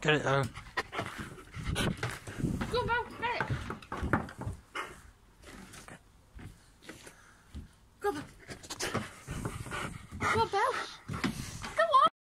Get it though. Go, Bo, get it. Go, Bo. Go, Bo.